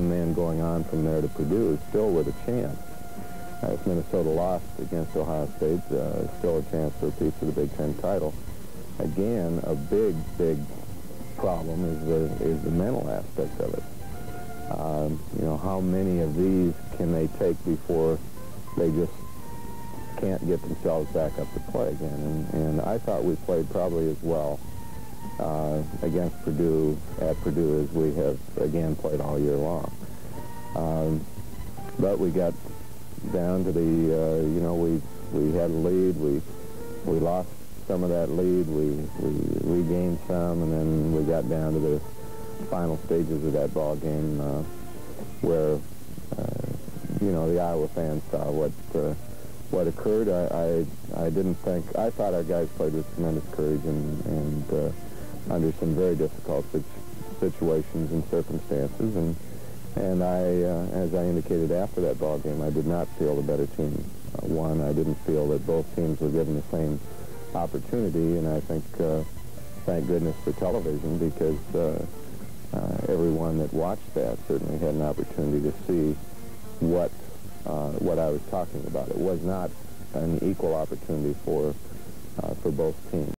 and then going on from there to Purdue, still with a chance. Uh, if Minnesota lost against Ohio State, uh, still a chance for a piece of the Big Ten title. Again, a big, big problem is the is the mental aspect of it. Um, you know, how many of these can they take before they just can't get themselves back up to play again? And, and I thought we played probably as well uh, against Purdue at Purdue as we have again played all year long. Um, but we got down to the, uh, you know, we we had a lead. We we lost some of that lead. We we regained some, and then we got down to the final stages of that ball game uh, where, uh, you know, the Iowa fans saw what uh, what occurred. I, I I didn't think I thought our guys played with tremendous courage and and uh, under some very difficult situations and circumstances and. And I, uh, as I indicated after that ball game, I did not feel the better team uh, won. I didn't feel that both teams were given the same opportunity, and I think, uh, thank goodness for television, because uh, uh, everyone that watched that certainly had an opportunity to see what uh, what I was talking about. It was not an equal opportunity for uh, for both teams.